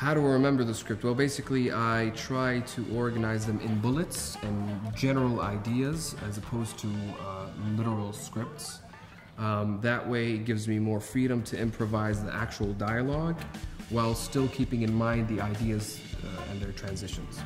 how do I remember the script? Well, basically, I try to organize them in bullets and general ideas as opposed to uh, literal scripts. Um, that way, it gives me more freedom to improvise the actual dialogue while still keeping in mind the ideas uh, and their transitions.